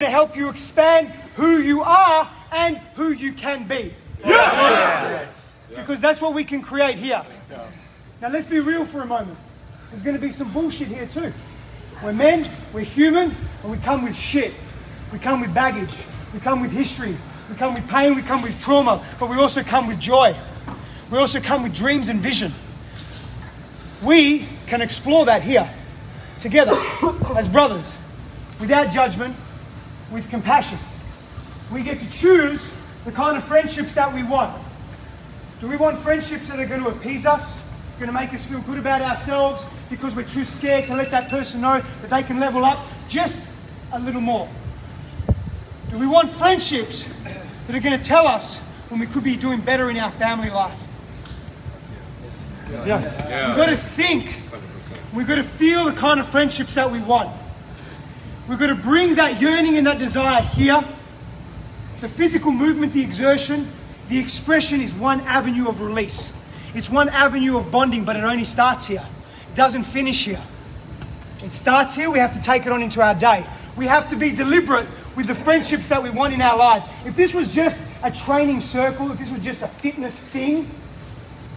to help you expand who you are and who you can be. Yes. Because that's what we can create here. Now let's be real for a moment. There's going to be some bullshit here too. We're men, we're human, and we come with shit. We come with baggage. We come with history. We come with pain. We come with trauma. But we also come with joy. We also come with dreams and vision. We can explore that here together as brothers without judgment, with compassion. We get to choose the kind of friendships that we want. Do we want friendships that are going to appease us, going to make us feel good about ourselves because we're too scared to let that person know that they can level up just a little more? Do we want friendships that are going to tell us when we could be doing better in our family life? Yes. We've got to think. We've got to feel the kind of friendships that we want. We've got to bring that yearning and that desire here. The physical movement, the exertion, the expression is one avenue of release. It's one avenue of bonding, but it only starts here. It doesn't finish here. It starts here, we have to take it on into our day. We have to be deliberate with the friendships that we want in our lives. If this was just a training circle, if this was just a fitness thing,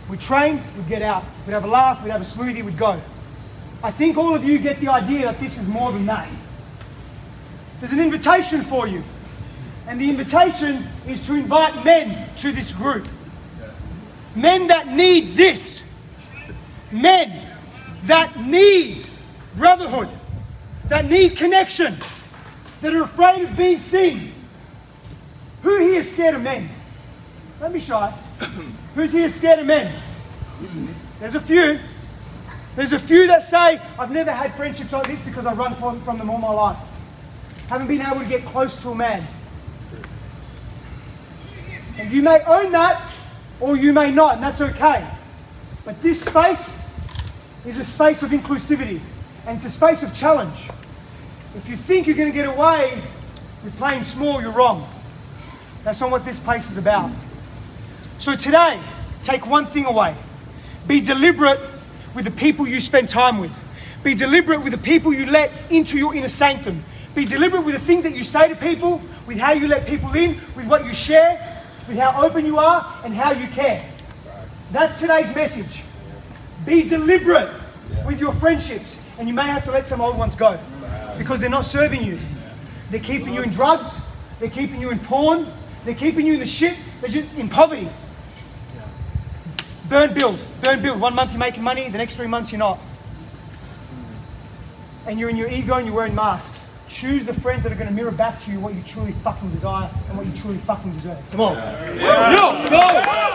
we'd train, we'd get out, we'd have a laugh, we'd have a smoothie, we'd go. I think all of you get the idea that this is more than that. There's an invitation for you. And the invitation is to invite men to this group. Men that need this. Men that need brotherhood, that need connection, that are afraid of being seen. Who here is scared of men? Don't be shy. Who's here scared of men? There's a few. There's a few that say, I've never had friendships like this because I run from, from them all my life. Haven't been able to get close to a man. And you may own that, or you may not, and that's okay. But this space is a space of inclusivity, and it's a space of challenge. If you think you're going to get away with playing small, you're wrong. That's not what this place is about. So today, take one thing away. Be deliberate with the people you spend time with. Be deliberate with the people you let into your inner sanctum. Be deliberate with the things that you say to people, with how you let people in, with what you share, with how open you are, and how you care. That's today's message. Be deliberate with your friendships, and you may have to let some old ones go because they're not serving you. They're keeping you in drugs, they're keeping you in porn, they're keeping you in the shit, they're just in poverty. Burn, build, burn, build. One month you're making money, the next three months you're not. And you're in your ego and you're wearing masks. Choose the friends that are going to mirror back to you what you truly fucking desire and what you truly fucking deserve. Come on. Yo, go!